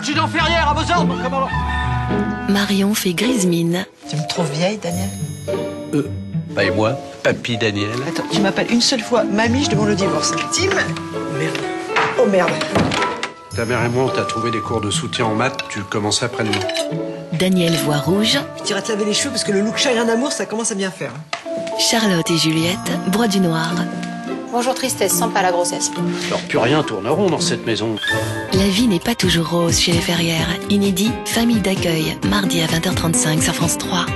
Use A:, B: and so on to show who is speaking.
A: Adjudant Ferrière, à vos ordres, commandant
B: Marion fait grise mine.
C: Tu me trouves vieille, Daniel
D: Euh, pas et moi, Papy Daniel.
C: Attends, tu m'appelles une seule fois mamie, je demande le divorce. Tim Oh merde. Oh merde.
D: Ta mère et moi, on t'a trouvé des cours de soutien en maths, tu commences après-demain.
B: Daniel voit rouge.
C: Tu iras te laver les cheveux parce que le look chagrin d'amour, ça commence à bien faire.
B: Charlotte et Juliette broient du noir.
E: Bonjour tristesse, sans pas la grossesse.
D: Alors plus rien tourne rond dans cette maison.
B: La vie n'est pas toujours rose chez les Ferrières. Inédit, famille d'accueil, mardi à 20h35 sur France 3.